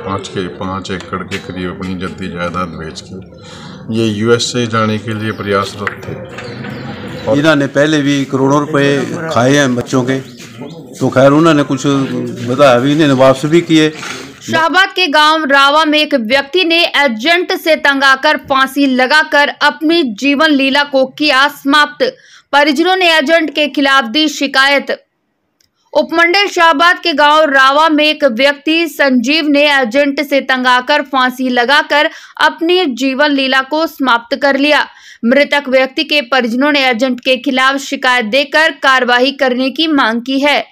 पाँच के पाँच एकड़ के करीब अपनी जद्दी जायदाद बेच के ये यूएसए जाने के लिए प्रयासरत थे। इन्होंने पहले भी करोड़ों रुपए खाए हैं बच्चों के। तो खैर उन्होंने कुछ बताया भी इन्होंने वापस भी किए। शाहबाद के गाँव रावा में एक व्यक्ति ने एजेंट से तंग आकर फांसी लगाकर अपनी जीवन लीला को किया समाप्त। परिजनों ने एजेंट के खिलाफ दी शिकायत। उपमंडल शाहबाद के गाँव रावा में एक व्यक्ति संजीव ने एजेंट से तंग आकर फांसी लगाकर अपनी जीवन लीला को समाप्त कर लिया। मृतक व्यक्ति के परिजनों ने एजेंट के खिलाफ शिकायत देकर कार्रवाई करने की मांग की है।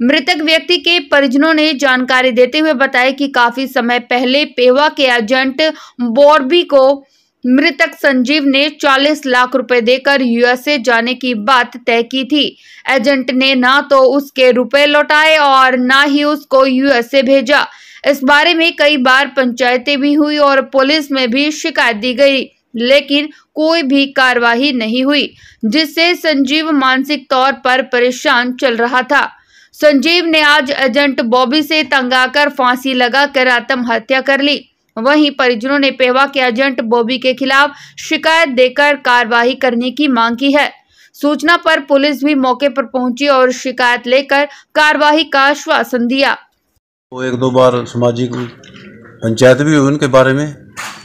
मृतक व्यक्ति के परिजनों ने जानकारी देते हुए बताया कि काफ़ी समय पहले पेवा के एजेंट बोरबी को मृतक संजीव ने 40 लाख रुपए देकर यूएसए जाने की बात तय की थी। एजेंट ने ना तो उसके रुपए लौटाए और ना ही उसको यूएसए भेजा। इस बारे में कई बार पंचायतें भी हुई और पुलिस में भी शिकायत दी गई, लेकिन कोई भी कार्रवाई नहीं हुई, जिससे संजीव मानसिक तौर पर परेशान चल रहा था। संजीव ने आज एजेंट बॉबी से तंग आकर फांसी लगाकर आत्महत्या कर ली। वहीं परिजनों ने पेवा के एजेंट बॉबी के खिलाफ शिकायत देकर कार्रवाई करने की मांग की है। सूचना पर पुलिस भी मौके पर पहुँची और शिकायत लेकर कार्रवाई का आश्वासन दिया। वो एक दो बार सामाजिक पंचायत भी हुई उनके बारे में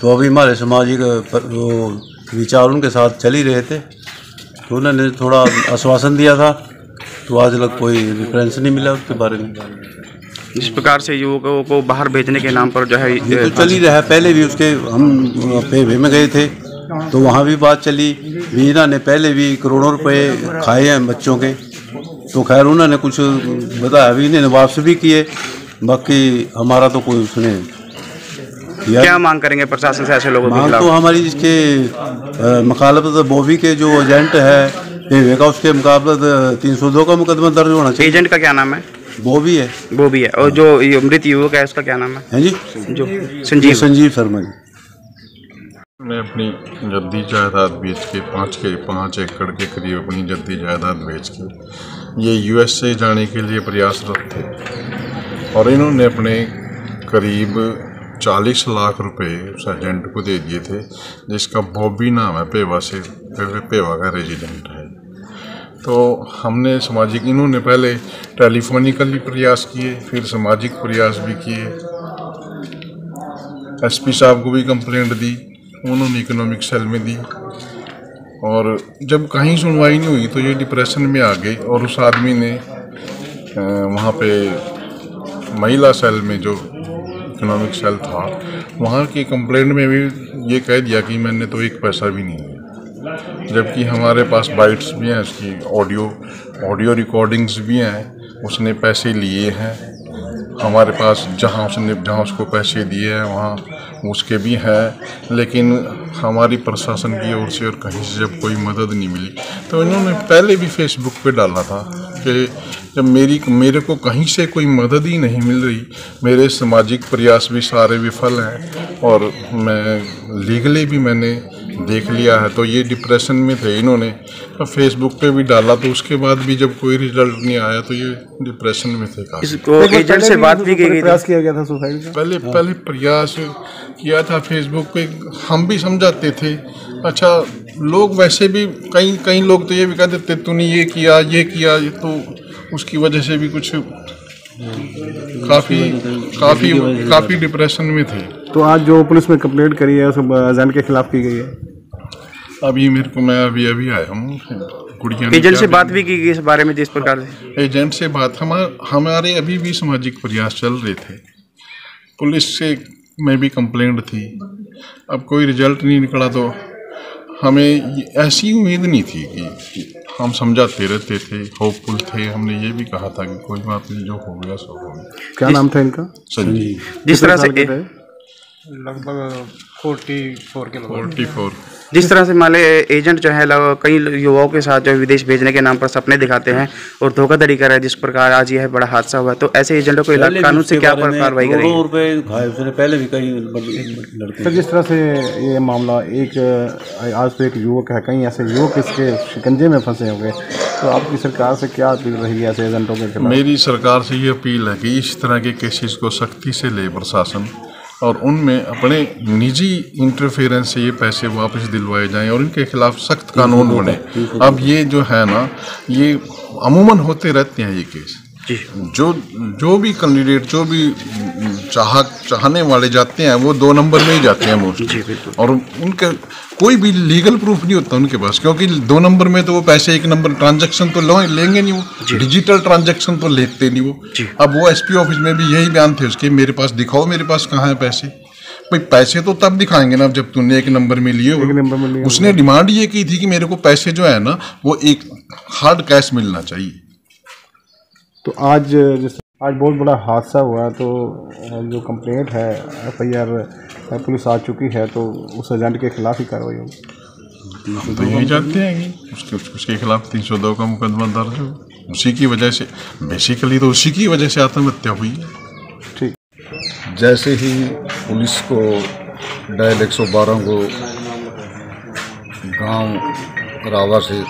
तो अभी हमारे सामाजिक विचार उनके साथ चल ही रहे थे तो उन्होंने थोड़ा आश्वासन दिया था तो आज तक कोई रेफरेंस नहीं मिला उसके बारे में। इस प्रकार से युवकों को बाहर भेजने के नाम पर जो है ये तो चल ही रहा है। पहले भी उसके हम पेवे में गए थे। तो वहाँ भी बात चली। वीना ने पहले भी करोड़ों रुपए खाए हैं बच्चों के। तो खैर उन्होंने कुछ बताया भी इन्होंने वापस भी किए। बाकी हमारा तो कोई उसने किया मांग करेंगे प्रशासन से ऐसे लोगों के मांग तो हमारी इसके मुखालफत बॉबी के जो एजेंट है पेवे का उसके मुकाबले तीन सौ दो का मुकदमा दर्ज होना चाहिए। एजेंट का क्या नाम है? बॉबी है। वो भी है। और जो ये मृत युवक है उसका क्या नाम है? हैं जी। जो संजीव। संजीव शर्मा जी। मैं अपनी जद्दी जायदाद बेच के पाँच के पाँच एकड़ के करीब अपनी जद्दी जायदाद बेच के ये यूएसए जाने के लिए प्रयासरत थे। और इन्होंने अपने करीब चालीस लाख रुपए उस एजेंट को दे दिए थे जिसका बॉबी नाम है पेवा से पेवा का रेजिडेंट है। तो हमने सामाजिक, इन्होंने पहले टेलीफोनिकली प्रयास किए, फिर सामाजिक प्रयास भी किए। एसपी साहब को भी कंप्लेंट दी, उन्होंने इकोनॉमिक सेल में दी। और जब कहीं सुनवाई नहीं हुई तो ये डिप्रेशन में आ गए और उस आदमी ने वहाँ पे महिला सेल में जो इकोनॉमिक सेल था, वहाँ की कंप्लेंट में भी ये कह दिया कि मैंने तो एक पैसा भी नहीं दिया। जबकि हमारे पास बाइट्स भी हैं उसकी ऑडियो ऑडियो रिकॉर्डिंग्स भी हैं, उसने पैसे लिए हैं। हमारे पास जहाँ उसने, जहाँ उसको पैसे दिए हैं, वहाँ उसके भी हैं। लेकिन हमारी प्रशासन की ओर से और कहीं से जब कोई मदद नहीं मिली तो इन्होंने पहले भी फेसबुक पे डाला था कि जब मेरी, मेरे को कहीं से कोई मदद ही नहीं मिल रही, मेरे सामाजिक प्रयास भी सारे विफल हैं और मैं लीगली भी मैंने देख लिया है तो ये डिप्रेशन में थे इन्होंने। तो फेसबुक पे भी डाला तो उसके बाद भी जब कोई रिज़ल्ट नहीं आया तो ये डिप्रेशन में थे इसको एजेंट से बात भी की प्रयास किया गया था सुसाइड का। पहले पहले प्रयास किया था फेसबुक पे हम भी समझाते थे। अच्छा लोग वैसे भी कई कई लोग तो ये भी कहते थे तूने ये किया ये किया। ये तो उसकी वजह से भी कुछ काफ़ी काफ़ी काफ़ी डिप्रेशन में थे। तो आज जो पुलिस में कंप्लेंट करी है उस एजेंट के खिलाफ की गई है। अभी मेरे को मैं अभी अभी आया हूँ। गुड़िया एजेंट से बात भी की गई इस बारे में जिस प्रकार से? एजेंट से बात हमारे हमारे अभी भी सामाजिक प्रयास चल रहे थे। पुलिस से में भी कंप्लेंट थी। अब कोई रिज़ल्ट नहीं निकला तो हमें ऐसी उम्मीद नहीं थी कि हम समझाते रहते थे होपफुल थे। हमने ये भी कहा था कि कोई बात नहीं जो हो गया सो हो गया। क्या नाम था इनका? संजीव। जिस तरह से लगभग फोर्टी फोर के लगभग फोर्टी फोर। जिस तरह से मान ले एजेंट जो है कई युवाओं के साथ जो है विदेश भेजने के नाम पर सपने दिखाते हैं और धोखाधड़ी कर रहे हैं जिस प्रकार आज यह बड़ा हादसा हुआ। तो ऐसे एजेंटों को इलाका कानून से क्या कार्रवाई करेंगे? पहले भी कई लड़के सर जिस तरह से ये मामला एक आज तो एक युवक है कई ऐसे युवक इसके शिकंजे में फंसे हुए। तो आपकी सरकार से क्या अपील रही है ऐसे एजेंटों के खिलाफ? मेरी सरकार से ये अपील है कि इस तरह के केसेस को सख्ती से ले प्रशासन। और उनमें अपने निजी इंटरफेरेंस से ये पैसे वापस दिलवाए जाएँ और इनके खिलाफ सख्त कानून बने। अब ये जो है ना ये अमूमन होते रहते हैं ये केस। जो। जो भी कैंडिडेट जो भी चाह चाहने वाले जाते हैं वो दो नंबर में ही जाते हैं मोस्टली और उनका कोई भी लीगल प्रूफ नहीं होता उनके पास क्योंकि दो नंबर में तो वो पैसे एक नंबर ट्रांजैक्शन तो लो- लेंगे नहीं वो। डिजिटल ट्रांजैक्शन तो लेते नहीं वो। अब वो एसपी ऑफ़िस में भी यही बयान थे उसके मेरे पास दिखाओ मेरे पास कहाँ है पैसे? भाई पैसे तो तब दिखाएँगे ना जब तूने एक नंबर में लिए नंबर में लिए उसने डिमांड ये की थी कि मेरे को पैसे जो है ना वो एक हार्ड कैश मिलना चाहिए। तो आज आज बहुत बड़ा हादसा हुआ है तो जो कंप्लेंट है एफ़ आई आर पुलिस आ चुकी है तो उस एजेंट के खिलाफ ही कार्रवाई होगी। हम तो यही जानते हैं कि उसके उसके खिलाफ तीन सौ दो का मुकदमा दर्ज हो। उसी की वजह से बेसिकली तो उसी की वजह से आत्महत्या हुई है। ठीक। जैसे ही पुलिस को डायल 112 को गाँव रावा से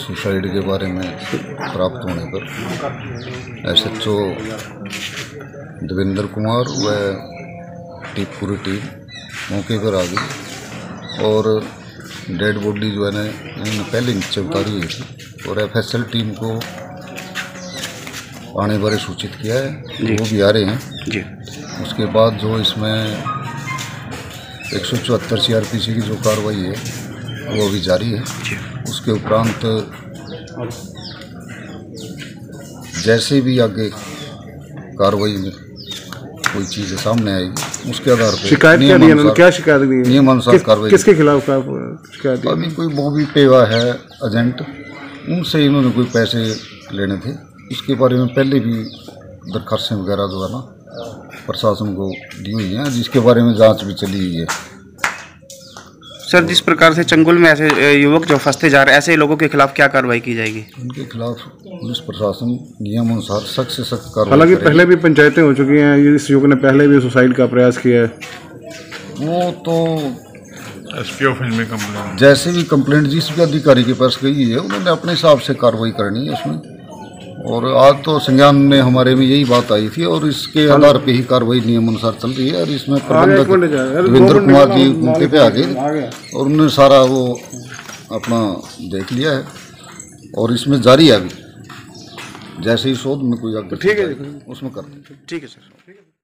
सुसाइड के बारे में प्राप्त होने पर S H O Devendra Kumar व टीम पूरी टीम मौके पर आ गई और डेड बॉडी जो है ना इन्होंने पहले नीचे उतारी हुई थी और एफ़ टीम को आने बारे सूचित किया है वो भी आ रहे हैं। जी। उसके बाद जो इसमें एक सौ चौहत्तर सी आर पी सी की जो कार्रवाई है वो अभी जारी है। उसके उपरांत जैसे भी आगे कार्रवाई में कोई चीज़ सामने आई उसके आधार पर शिकायत क्या दी है? क्या शिकायत दी है? नियमानुसार किस- कार्रवाई किसके खिलाफ शिकायत दी अभी कोई बॉबी पेवा है एजेंट उनसे इन्होंने कोई पैसे लेने थे। उसके बारे में पहले भी दरखास्तें वगैरह द्वारा प्रशासन को दी हुई हैं जिसके बारे में जाँच भी चली हुई है। सर जिस प्रकार से चंगुल में ऐसे युवक जो फंसते जा रहे हैं ऐसे लोगों के खिलाफ क्या कार्रवाई की जाएगी? उनके खिलाफ पुलिस प्रशासन नियम अनुसार सख्त से सख्त कार्रवाई हालाँकि पहले भी पंचायतें हो चुकी हैं ये इस युवक ने पहले भी सुसाइड का प्रयास किया है। वो तो एसपी ऑफ़िस में कंप्लेन जैसे भी कंप्लेंट जिस भी अधिकारी के पास गई है उन्होंने अपने हिसाब से कार्रवाई करनी है उसमें। और आज तो संज्ञान में हमारे में यही बात आई थी और इसके आधार पे ही कार्रवाई नियम अनुसार चल रही है और इसमें प्रबंधक मिनट कुमार जी मौके पे आ आ गए और उन्होंने सारा वो अपना देख लिया है और इसमें जारी है अभी। जैसे ही शोध में कोई आगे ठीक है उसमें कर। ठीक है सर।